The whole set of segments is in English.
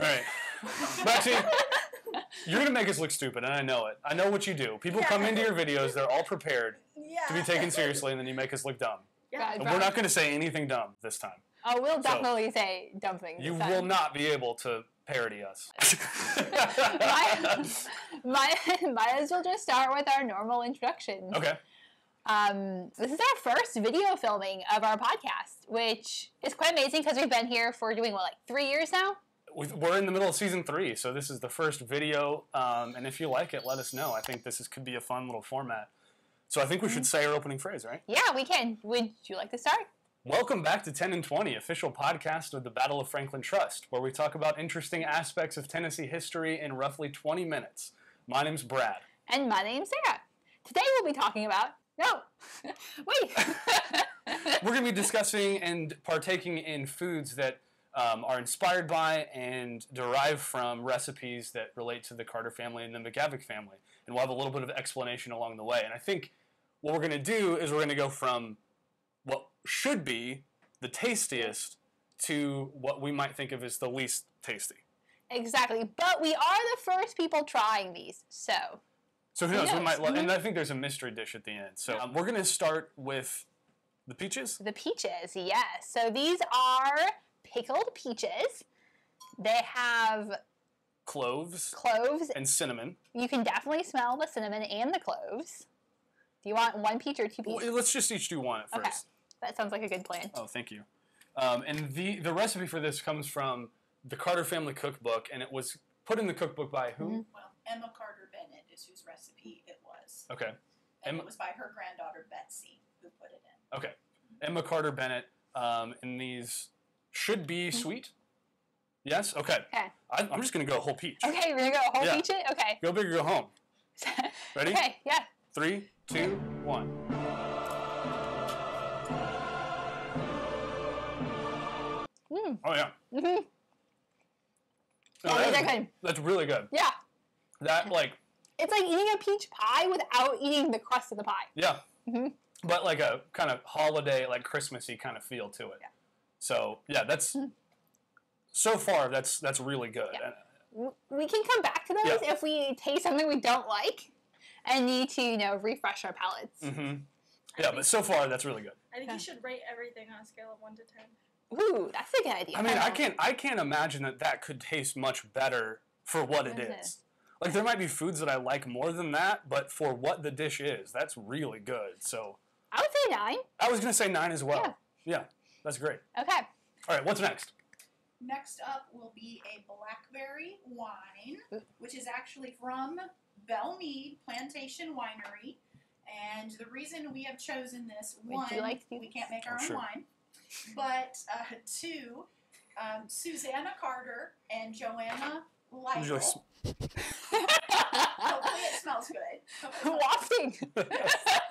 All right, Maxie, you're gonna make us look stupid, and I know it. I know what you do. People come into your videos; they're all prepared Yeah. to be taken seriously, and then you make us look dumb. Yeah. And we're not gonna say anything dumb this time. Oh, we'll So- definitely say dumb things. You will not be able to parody us. might, might, might as well just start with our normal introduction. okay. Um, this is our first video filming of our podcast, which is quite amazing because we've been here for doing what, like three years now? We've- We're in the middle of season three, so this is the first video. Um, and if you like it, let us know. I think this is, could be a fun little format. So I think we should say our opening phrase, right? Yeah, we can. Would you like to start? Welcome back to TENN in 20, official podcast of the Battle of Franklin Trust, where we talk about interesting aspects of Tennessee history in roughly 20 minutes. My name's Brad. And my name's Sarah. Today we'll be talking about. No! Wait! We're going to be discussing and partaking in foods that um, are inspired by and derive from recipes that relate to the Carter family and the McGavock family. And we'll have a little bit of explanation along the way. And I think what we're going to do is we're going to go from what should be the tastiest to what we might think of as the least tasty. exactly. But we are the first people trying these, so. So who Who knows? We might, lo- Mhm. and I think there's a mystery dish at the end. So um, we're going to start with the peaches. The peaches, yes. So these are pickled peaches. They have cloves cloves. and cinnamon. You can definitely smell the cinnamon and the cloves. Do you want one peach or two Well, peaches? let's just each do one at first. Okay. That sounds like a good plan. Oh, thank you. Um, and the the recipe for this comes from the Carter Family Cookbook, and it was put in the cookbook by who? Mhm. Well, Emma Carter Bennett is whose recipe it was. Okay, And Emma- it was by her granddaughter Betsy who put it in. okay. Emma Carter Bennett. Um, and these should be sweet. Yes. Okay. Mm-hmm. Okay. I, I'm just gonna go whole peach. Okay, we're gonna go whole Yeah. peach it? Okay. Go big or go home. Ready? okay, yeah. Three, two, one. Mm. Oh yeah. No, Oh, is that that's, that's really good. Yeah. That like It's like eating a peach pie without eating the crust of the pie. yeah, Mhm. but like a kind of holiday, like Christmassy kind of feel to it. Yeah. So yeah, that's Mm. so far that's that's really good. Yeah. We can come back to those Yeah. if we taste something we don't like and need to, you know, refresh our palates. mhm. Yeah, but so far that's really good. I think Yeah. you should rate everything on a scale of one to ten. Ooh, that's a good idea. I mean, I can't I can't imagine that that could taste much better for what it What is is. Like there might be foods that I like more than that, but for what the dish is, that's really good. So I would say nine. I was gonna say nine as well. Yeah, that's great. Okay. All right, what's next? Next up will be a blackberry wine, which is actually from Belle Meade Plantation Winery. And the reason we have chosen this Would one, like we can't make our Oh, own sure. wine, but uh, two, um, Susanna Carter and Joanna Would you like s- Lytle. Hopefully it smells good. Hopefully it Wafting.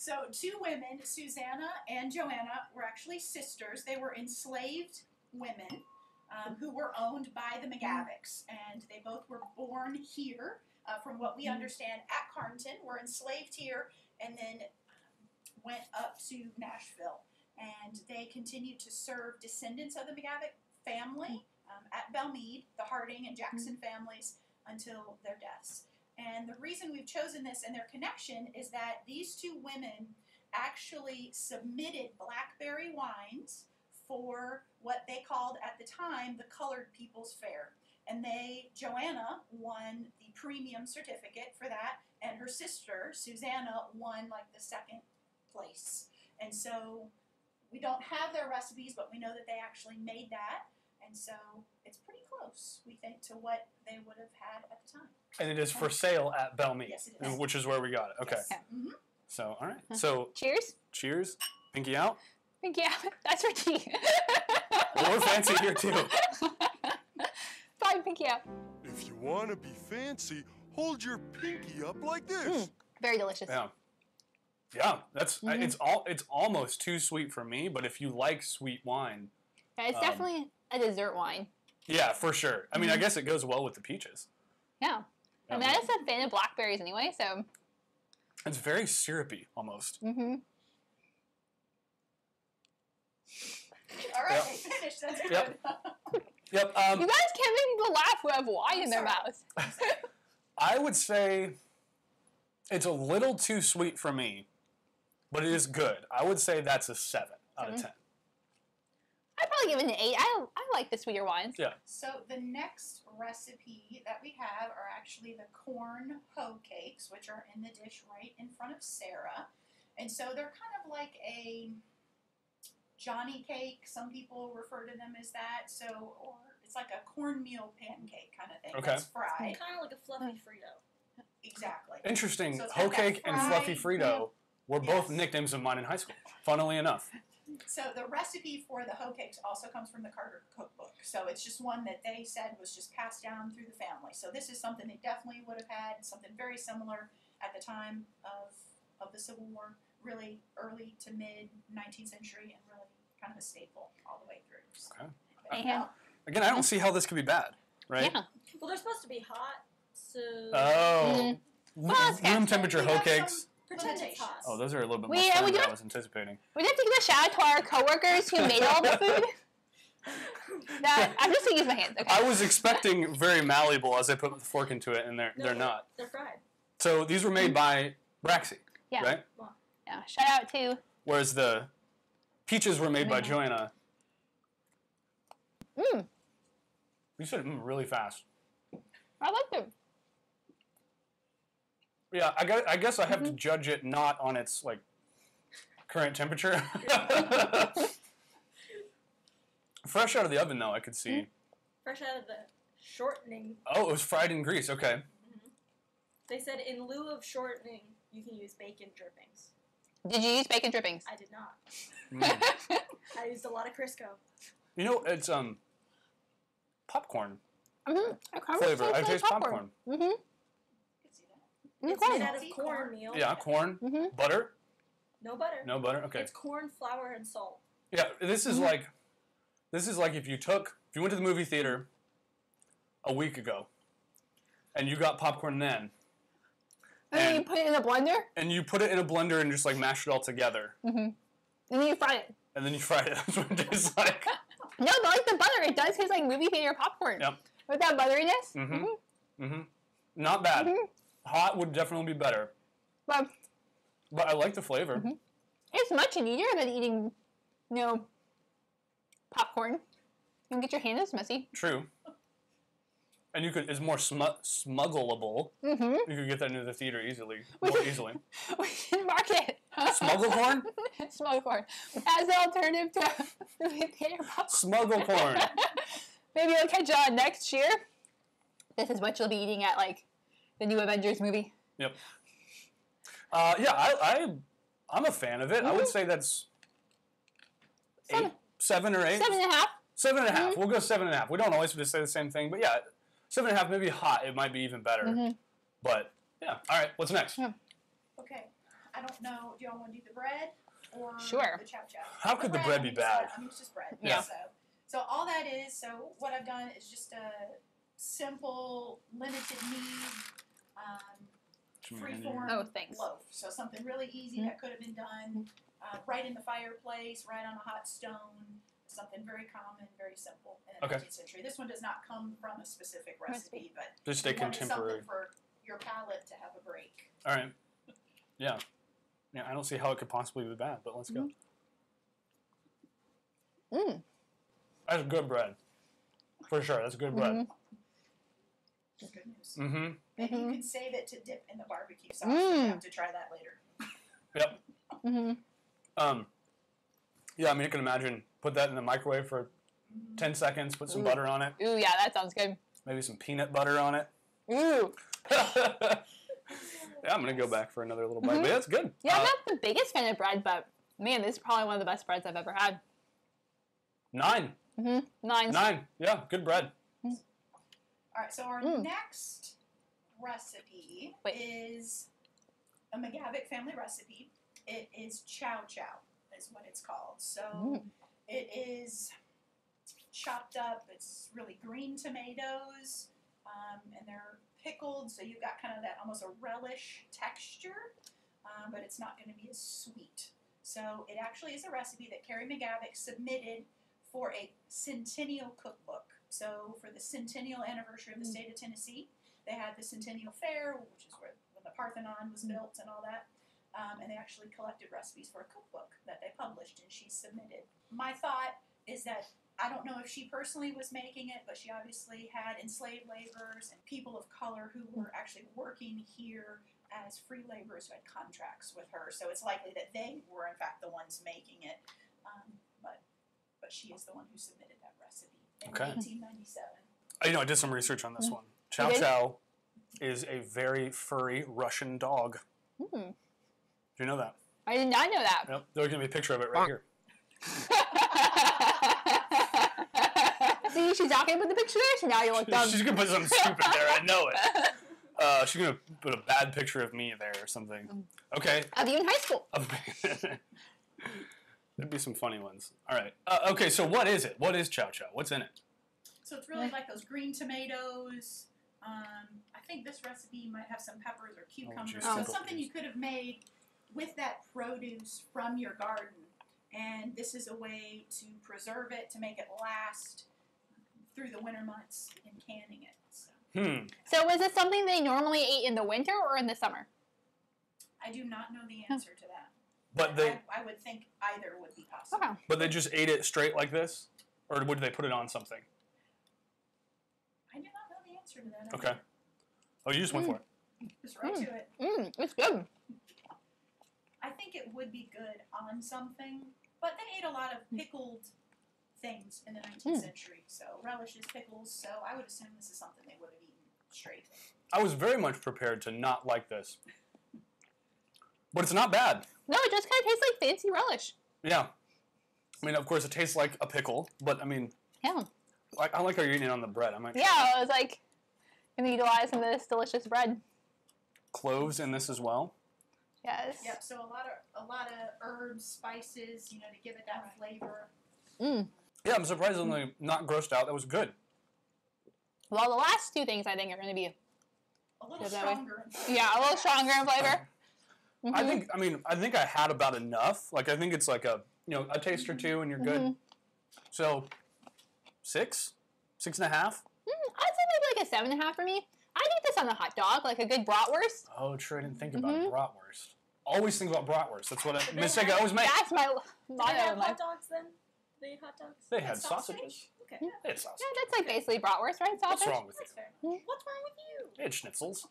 so, two women, Susanna and Joanna, were actually sisters. They were enslaved women um, who were owned by the McGavocks, and they both were born here. Uh, from what we Mhm. understand, at Carnton, were enslaved here, and then went up to Nashville. And they continued to serve descendants of the McGavock family um, at Belle Meade, the Harding and Jackson families, until their deaths. And the reason we've chosen this and their connection is that these two women actually submitted blackberry wines for what they called at the time the Colored People's Fair. And they, Joanna, won the premium certificate for that, and her sister, Susanna, won like the second place. And so we don't have their recipes, but we know that they actually made that. And so it's pretty close, we think, to what they would have had at the time. And it is for sale at Belle Meade, Yes, which is where we got it. Okay. Yes. Mhm. So, all right. So, Cheers. cheers. Pinky out. Pinky out. That's for tea. Well, we're fancy here too. Fine, pinky out. If you want to be fancy, hold your pinky up like this. Very delicious. Yeah. Yeah, that's I- Mhm. it's all it's almost too sweet for me, but if you like sweet wine, Yeah, it's Um, definitely a dessert wine. yeah, for sure. I mean, I Mhm. guess it goes well with the peaches. Yeah. I mean, I'm just a fan of blackberries anyway, so. it's very syrupy almost. Mm-hmm. All right, Yep. finished. That's Yep. good. Yep. Um, You guys can't make people laugh who have wine in their Sorry. mouths. I would say it's a little too sweet for me, but it is good. I would say that's a seven out of ten. I'd probably give it an eight. I, I like the sweeter wines. Yeah. So the next recipe that we have are actually the corn hoe cakes, which are in the dish right in front of Sarah. And so they're kind of like a Johnny cake. Some people refer to them as that. So, or it's like a cornmeal pancake kind of thing. Okay. That's fried. Kind of like a fluffy Frito. Exactly. Interesting. So Hoe cake and fluffy fried- Frito were both nicknames of mine in high school. Funnily enough. So the recipe for the hoe cakes also comes from the Carter cookbook. So it's just one that they said was just passed down through the family. So this is something they definitely would have had, something very similar at the time of of the Civil War, really early to mid 19th century, and really kind of a staple all the way through. So, Okay. there you And- Again, I don't see how this could be bad, right? Yeah. Well, they're supposed to be hot, so Oh. Mhm. Room- Well, room temperature hoe cakes. some pretend it's limitations. hot. Oh, those are a little bit more We- uh, fun we than I was anticipating. We'd have to give a shout out to our coworkers who made all the food. That I'm just gonna use my hands. Okay. I was expecting very malleable as I put the fork into it, and they're No, they're not. They're fried. So these were made by Braxy, Yeah. right? yeah. Shout out to. Whereas the peaches were made by Joanna. Joanna. Mm, You said mm, really fast. I like them. Yeah, I guess, I guess I have Mm-hmm. to judge it not on its like current temperature. Fresh out of the oven, though, I could see. Mm-hmm. Fresh out of the shortening. Oh, it was fried in grease. Okay. They said in lieu of shortening, you can use bacon drippings. Did you use bacon drippings? I did not. Mm. I used a lot of Crisco. You know, it's um popcorn mm-hmm. I kind of flavor. I taste taste like popcorn. Mm-hmm. You can. It's made out of Salty corn corn. meal. Yeah, corn, Mm-hmm. butter. No butter. No butter. Okay. It's corn, flour, and salt. Yeah, this is Mhm. like this is like if you took if you went to the movie theater a week ago and you got popcorn then And then you put it in a blender, and you put it in a blender and just like mashed it all together mm-hmm. and then you fry it. and then you fry it. That's what it tastes like. No, but like the butter, it does taste like movie theater popcorn. Yep. With that butteriness. Mhm. Mm-hmm. Not bad. Hot would definitely be better, But but I like the flavor. Mhm. it's much easier than eating, you know, popcorn. You can get your hands messy. True. And you could it's more smu- smuggleable. Mm-hmm. You could get that into the theater easily, We more easily. We can market Smuggle corn? Smuggle corn as an alternative to theater popcorn. Smuggle corn. Maybe you'll catch on next year. This is what you'll be eating at like the new Avengers movie. Yep. Uh, yeah, I, I I'm a fan of it. I would Mhm. say that's eight, Seven. seven or eight, Seven and a half. Seven and a half. We'll go seven and a half. We don't always just say the same thing, but yeah, seven and a half. Maybe hot. It might be even better. Mhm. But yeah. All right. What's next? Yeah. Okay. I don't know. Do y'all want to do the bread or Sure. the chow chow? How could the bread be bad? I mean, it's just bread. Yeah. So, so all that is. So what I've done is just a simple, limited knead, um, freeform Oh, thanks. loaf. So something really easy that could have been done uh, right in the fireplace, right on a hot stone. Something very common, very simple in the Okay. 19th century. This one does not come from a specific recipe, but Just a we wanted contemporary. something for your palate to have a break. All right. Yeah. Yeah. I don't see how it could possibly be bad, but let's go. Mm. That's good bread. For sure. That's good bread. Mhm. Good news. Mm-hmm. Maybe you Mhm. can save it to dip in the barbecue sauce. Mm. We'll have to try that later. Yep. Mm-hmm. Um, yeah, I mean, you can imagine put that in the microwave for 10 seconds, put some Ooh. butter on it, Ooh, yeah, that sounds good. maybe some peanut butter on it. Ooh. yeah, I'm going to go back for another little bite, Mhm. but that's good. Yeah, I'm Uh, not the biggest fan of bread, but man, this is probably one of the best breads I've ever had. nine. Mm-hmm. Nine. Nine. Yeah, good bread. All right, so our Mm. next recipe Wait. is a McGavock family recipe. It is chow chow, is what it's called. So Mm. it is chopped up. It's really green tomatoes, um, and they're pickled. So you've got kind of that almost a relish texture, um, but it's not going to be as sweet. So it actually is a recipe that Carrie McGavock submitted for a centennial cookbook so for the centennial anniversary of the state of Tennessee, they had the Centennial Fair, which is where when the Parthenon was built and all that. Um, and they actually collected recipes for a cookbook that they published and she submitted. My thought is that I don't know if she personally was making it, but she obviously had enslaved laborers and people of color who were actually working here as free laborers who had contracts with her. So it's likely that they were in fact the ones making it. Um, but but she is the one who submitted that recipe in Okay. 1897. I you know I did some research on this one. Chow did? Chow is a very furry Russian dog. Hmm. Do you know that? I did not know that. Yep. There's gonna be a picture of it right here. See, she's talking with the picture there, so now you look dumb. She's gonna put something stupid there. I know it. Uh, she's gonna put a bad picture of me there or something. Okay. Of you in high school. There'd be some funny ones. All right. Uh, okay. So what is it? What is Chow Chow? What's in it? So it's really like those green tomatoes. Um, I think this recipe might have some peppers or cucumbers. juice so something you could have made with that produce from your garden. And this is a way to preserve it, to make it last through the winter months in canning it. So Hmm. So was this something they normally ate in the winter or in the summer? I do not know the answer to that. But they I, I would think either would be possible. Okay. but they just ate it straight like this, or would they put it on something? I do not know the answer to that. Okay. Oh, you just went for it. Just right Mm. to it. Mmm, it's good. I think it would be good on something, but they ate a lot of pickled things in the 19th Mm. century. So relishes, pickles. So I would assume this is something they would have eaten straight. I was very much prepared to not like this, but it's not bad. No, it just kind of tastes like fancy relish. Yeah. I mean, of course, it tastes like a pickle, but I mean, Yeah. I, I like how you're eating it on the bread. I might try Yeah, I was like, gonna utilize some of this delicious bread. cloves in this as well. Yes. Yep. So a lot of a lot of herbs, spices, you know, to give it that flavor. Mm. Yeah, I'm surprisingly not grossed out. That was good. Well, the last two things I think are gonna be, A little Is that way? stronger. yeah, a little stronger in flavor. I Mhm. think. I mean, I think I had about enough. Like, I think it's like a you know a taste or two, and you're good. Mhm. So, six, six and a half. Mm, I'd say maybe like a seven and a half for me. I'd eat this on a hot dog, like a good bratwurst. Oh, true. I didn't think about Mhm. bratwurst. Always think about bratwurst. That's what I, Did they mistake I always make. That's my Do they motto have hot dogs then? They eat hot dogs? They And had sausage? sausages. Okay. They had sausage. Yeah, that's like basically bratwurst, right? What's wrong with That's you? fair. Mm. What's wrong with you? They had schnitzels.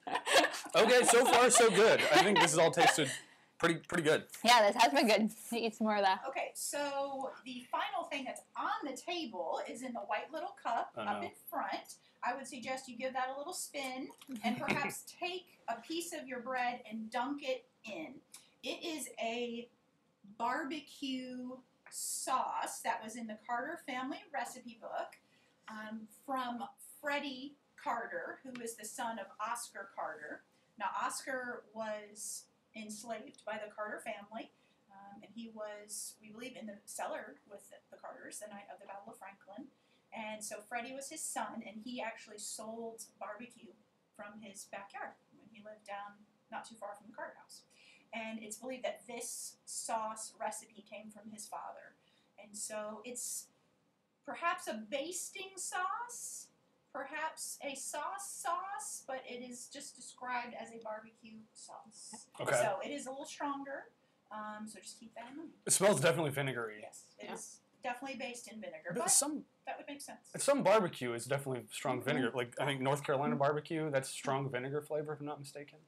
Okay, so far so good. I think this has all tasted pretty pretty good. Yeah, this has been good. Eat some more of that. Okay, so the final thing that's on the table is in the white little cup Oh, up no. in front. I would suggest you give that a little spin and perhaps take a piece of your bread and dunk it in. It is a barbecue sauce that was in the Carter family recipe book um, from Freddie Carter, who is the son of Oscar Carter. Now, Oscar was enslaved by the Carter family. Um, and he was, we believe, in the cellar with the, the Carters the night of the Battle of Franklin. And so Freddie was his son, and he actually sold barbecue from his backyard when he lived down not too far from the Carter house. And it's believed that this sauce recipe came from his father. And so it's perhaps a basting sauce, perhaps a sauce sauce, but it is just described as a barbecue sauce. Okay. So it is a little stronger. Um, so just keep that in mind. It smells definitely vinegary. Yes, it Yeah. is definitely based in vinegar, But but some that would make sense. some barbecue is definitely strong Mm-hmm. vinegar. Like I think North Carolina barbecue, that's strong vinegar flavor, if I'm not mistaken.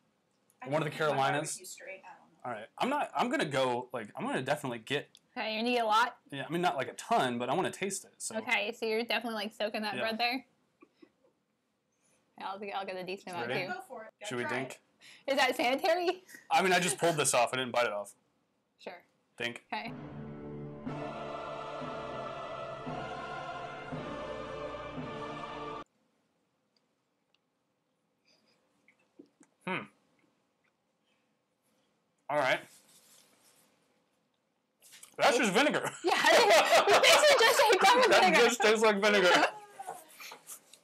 I one of the Carolinas. Straight, I don't know. All right, I'm not. I'm gonna go. Like I'm gonna definitely get. Okay, you're gonna eat a lot. Yeah, I mean not like a ton, but I want to taste it. So Okay, so you're definitely like soaking that Yeah. bread there. Yeah, I'll, I'll get a decent amount too. Go for it. Gotta should we try dink? it. Is that sanitary? I mean, I just pulled this off. I didn't bite it off. Sure. Think. Okay. All right. That's just vinegar. Yeah, we basically just ate that with that just tastes like vinegar.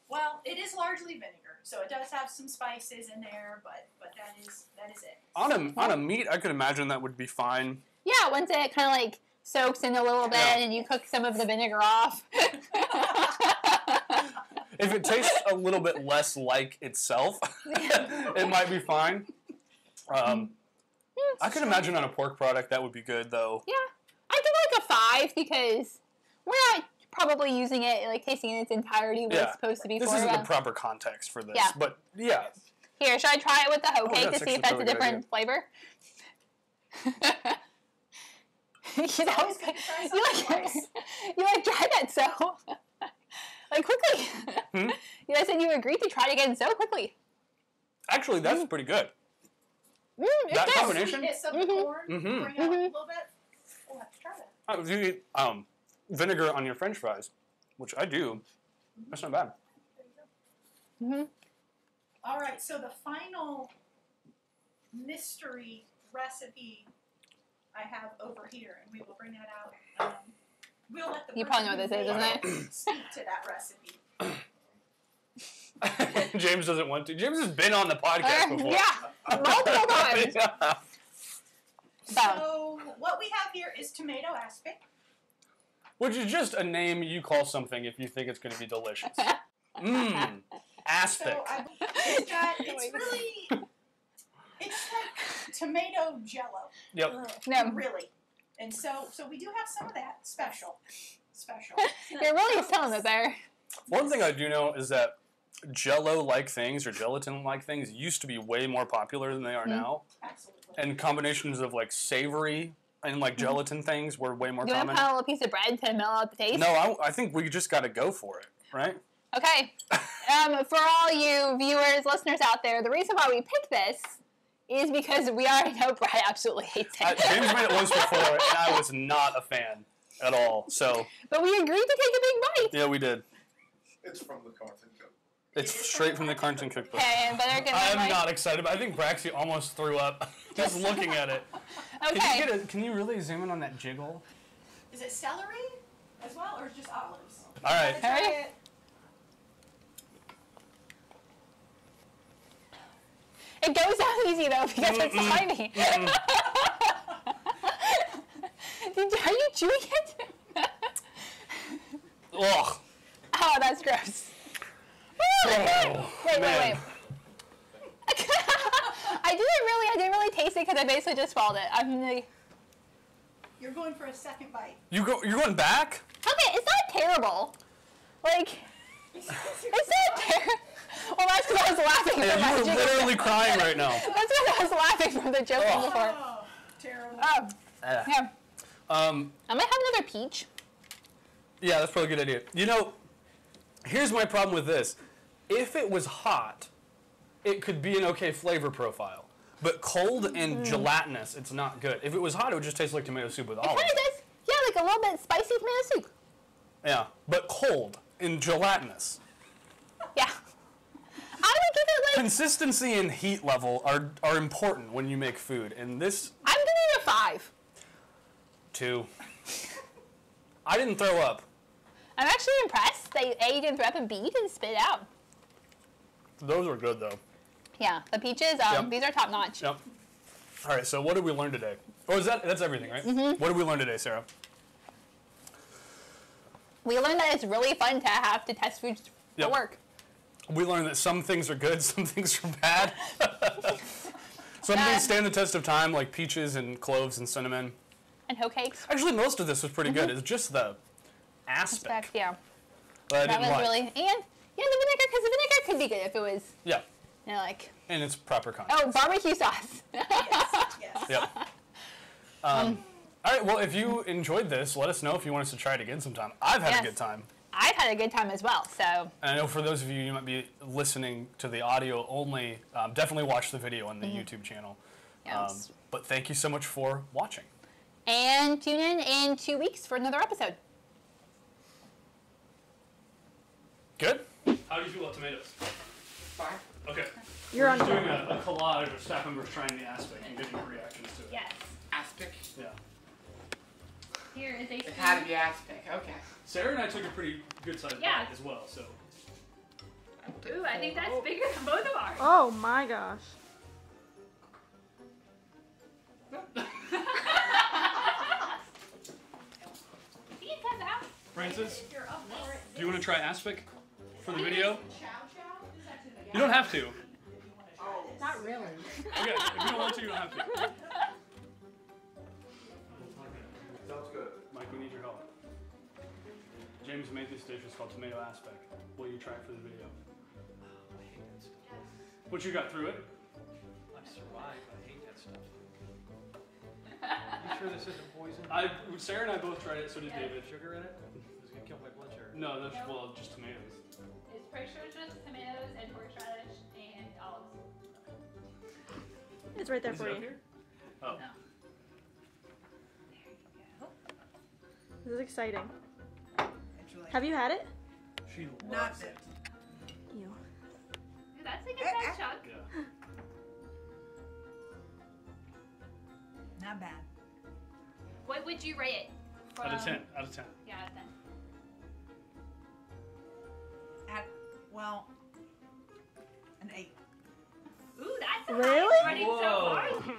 Well, it is largely vinegar, so it does have some spices in there, but but that is that is it. on a on a meat, I could imagine that would be fine. Yeah, once it kind of like soaks in a little bit Yeah. and you cook some of the vinegar off. if it tastes a little bit less like itself, it might be fine. Um, I can imagine on a pork product that would be good though. Yeah, I give it like a five because we're not probably using it like tasting in its entirety what Yeah. it's supposed to be for. This for. isn't the proper context for this, Yeah. but yeah, Here, should I try it with the hoe Oh, cake yeah, to see if that's a a really good different flavor? you know, always good you like you like tried that so like quickly. Hmm? You guys said you agreed to try it again so quickly. actually that's pretty good. Mm, it's That combination? Sweetness of the Mhm. corn, Mhm. bring out a Mhm. little bit. We'll have to try that. Uh, If you eat um, vinegar on your French fries, which I do, that's not bad. Mm-hmm. All right, so the final mystery recipe I have over here, and we will bring that out. Um, we'll let the You probably know what this is, who isn't it Speak to that recipe. James doesn't want to. James has been on the podcast Uh, before. yeah, multiple times. Yeah. So, So what we have here is tomato aspic. Which is just a name you call something if you think it's going to be delicious. Mmm, aspic. So I, it's got, it's really, it's like tomato jello. Yep. no, Really. And so, so we do have some of that special, special. you're really selling it there. One thing I do know is that Jello-like things or gelatin-like things used to be way more popular than they are Mhm. now, Absolutely. and combinations of like savory and like gelatin things were way more You want to common. put a little piece of bread to mellow out the taste? No, I, I think we just got to go for it, right? Okay. Um, for all you viewers, listeners out there, the reason why we picked this is because we already know Brad absolutely hates I, it. James made it once before, and I was not a fan at all. So but we agreed to take a big bite. yeah, we did. It's from the Carnton Cook. It's straight from the Carnton cookbook. Okay, and better get I am mic. not excited, but I think Braxy almost threw up just looking at it. Can Okay. you get a, Can you really zoom in on that jiggle? Is it celery as well, or just olives? All right. Gotta try Alright. it. It goes down easy though because it's Mm-mm. tiny. Did, are you chewing it? Ugh. oh, that's gross. Oh, wait, wait, wait. I didn't really, I didn't really taste it because I basically just swallowed it. I'm like, You're going for a second bite. You go. You're going back. okay, it's not terrible. Like, it's not terrible. Well, that's because I was laughing from Yeah, my you are joke. literally crying right now. That's because I was laughing from the joke Oh. before. Oh, terrible. Oh, yeah. Um, I might have another peach. yeah, that's probably a good idea. You know, here's my problem with this. If it was hot, it could be an okay flavor profile. But cold and mm. gelatinous, it's not good. If it was hot, it would just taste like tomato soup with It olives. kind of does. Yeah, like a little bit spicy tomato soup. Yeah, but cold and gelatinous. Yeah. I would give it like, Consistency and heat level are are important when you make food, and this I'm giving it a five. Two. I didn't throw up. I'm actually impressed that A, you didn't throw up and B, you didn't spit it out. Those are good though. Yeah, the peaches, um, Yep. these are top notch. Yep. All right. So what did we learn today? Or is that that's everything, right? Mm-hmm. What did we learn today, Sarah? We learned that it's really fun to have to test foods Yep. for work. We learned that some things are good, some things are bad. some Yeah. things stand the test of time, like peaches and cloves and cinnamon. And hoe cakes. Actually, most of this was pretty good. It's just the aspic Respect, yeah. that I Mm-hmm. That didn't was like. really, and yeah, the vinegar, because the vinegar could be good if it was, Yeah, you know, like, and it's proper context. oh, barbecue sauce. Yes, yes. Yep. Um, all right. Well, if you enjoyed this, let us know if you want us to try it again sometime. I've had Yes. a good time. I've had a good time as well, so And I know for those of you you might be listening to the audio only, um, definitely watch the video on the YouTube channel. Um, Mm-hmm. yes. but thank you so much for watching. and tune in in two weeks for another episode. Good? How do you feel about tomatoes? Fine. Okay. You're on. doing a, a collage of staff members trying the aspic and getting reactions to it. Yes. Aspic. Yeah. Here is a It had to be aspic. Okay. Sarah and I took a pretty good sized Yeah. bite as well, so. Ooh, I think that's bigger than both of ours. Oh my gosh. See, it comes out. Francis, If you're up for it, do you want to try aspic? For the video? Chow chow? You don't have to. Not really. Okay, if you don't want to, you don't have to. Sounds good. Mike, we need your help. James made this dish. It's called tomato aspic. Will you try it for the video? I hate that stuff. What you got through it? I survived. I hate that stuff. you sure this isn't poison? I, Sarah and I both tried it. So did Is David. sugar in it? It's gonna kill my blood sugar. No, that's well, just tomatoes. It's pretty sure it's just tomatoes and horseradish and olives. It's right there Is for it up you. here? Oh. This is exciting. Have you had it? She Not loves it. Ew. Dude, that's like a Eh, good eh. chunk. Yeah. not bad. What would you rate it? Out of From- ten. Out of ten. Yeah, out of 10. Well, an eight. Ooh, that's a Really? high rating so far.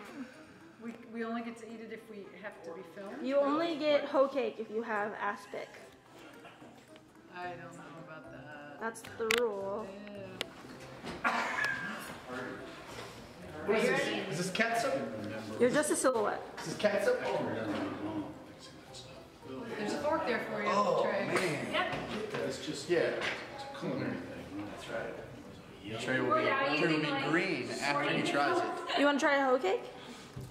We, we only get to eat it if we have to be filmed? You only get hoe cake if you have aspic. I don't know about that. That's the rule. What is this? Is this catsup? You're just a silhouette. Is this catsup? Oh, There's a fork there for you, Oh, man. Yep. It's just, yeah. It's a culinary thing. That's right. Trey will be, now Trey will be green after he tries it. You want to try a hoe cake?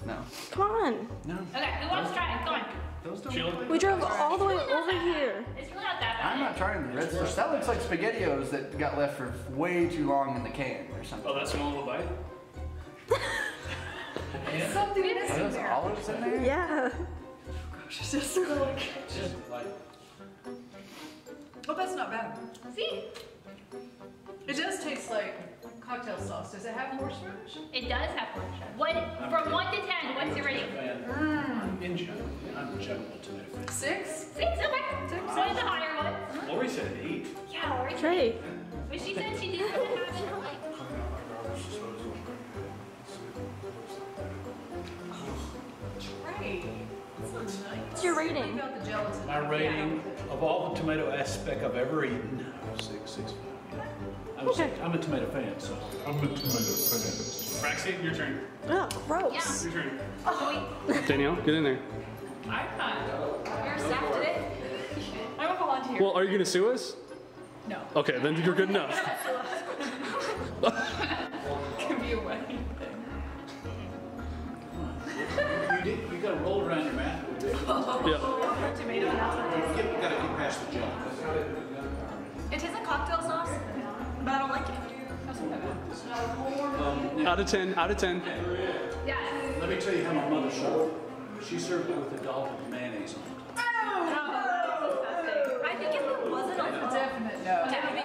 No. Come on. No. Okay, who wants to try it? Go on. Those don't Jill? look We drove all the way over here. It's really not that bad. I'm not trying the red stuff. That looks like SpaghettiOs that got left for way too long in the can or something. Oh, that's one little bite. Something Are missing those there. olives in there? Yeah. Gosh, It's just like, oh, that's not bad. See? It does taste like cocktail sauce. Does it have horseradish? It does have horseradish. What, from 1 to 10, what's your rating? Hmm. In general, I'm a general tomato fan. Six? 6, okay. One of the higher ones. Lori said eight. Yeah, Lori said Trey. But she said she didn't have it like. Right. Nice. What's your rating? about the gelatin? My rating of all the tomato aspic I've ever eaten, six, six, five. Yeah. I'm, Okay. a, I'm a tomato fan, so. I'm a tomato fan. Praxi, your turn. Oh, gross. Your turn. Oh, wait. Danielle, get in there. I'm not. You're staff today? I'm a volunteer. Well, are you gonna sue us? no. Okay, then you're good enough. Could be a wedding thing. You did, you gotta roll around your mouth a bit. Oh, yeah. Tomato announcement. Get- You gotta get past the jump. It tastes like cocktail sauce, but I don't like it. Um, out of 10, out of 10. Yes. Let me tell you how my mother served. She served it with a dollop of mayonnaise on it. Oh, oh! no. I think if it wasn't on the definite no.